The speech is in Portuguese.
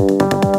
Música